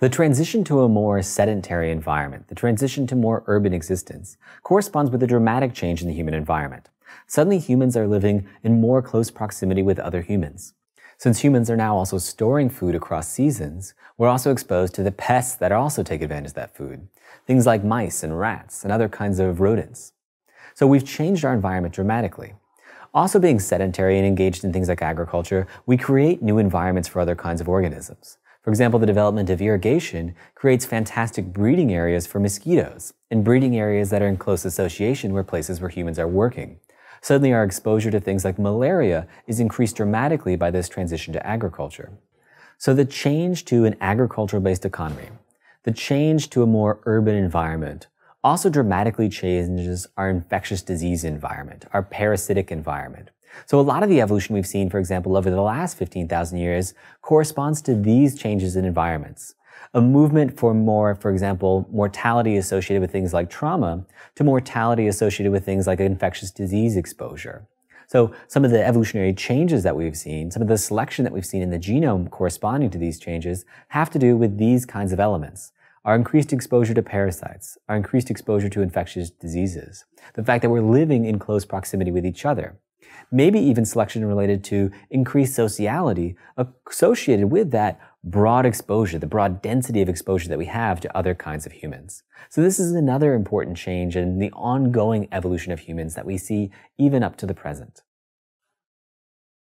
The transition to a more sedentary environment, the transition to more urban existence, corresponds with a dramatic change in the human environment. Suddenly humans are living in more close proximity with other humans. Since humans are now also storing food across seasons, we're also exposed to the pests that also take advantage of that food. Things like mice and rats and other kinds of rodents. So we've changed our environment dramatically. Also being sedentary and engaged in things like agriculture, we create new environments for other kinds of organisms. For example, the development of irrigation creates fantastic breeding areas for mosquitoes and breeding areas that are in close association where places where humans are working. Suddenly our exposure to things like malaria is increased dramatically by this transition to agriculture. So the change to an agricultural-based economy, the change to a more urban environment, also dramatically changes our infectious disease environment, our parasitic environment. So a lot of the evolution we've seen, for example, over the last 15,000 years corresponds to these changes in environments. A movement for more, for example, mortality associated with things like trauma to mortality associated with things like infectious disease exposure. So some of the evolutionary changes that we've seen, some of the selection that we've seen in the genome corresponding to these changes have to do with these kinds of elements. Our increased exposure to parasites, our increased exposure to infectious diseases, the fact that we're living in close proximity with each other, maybe even selection related to increased sociality associated with that broad exposure, the broad density of exposure that we have to other kinds of humans. So this is another important change in the ongoing evolution of humans that we see even up to the present.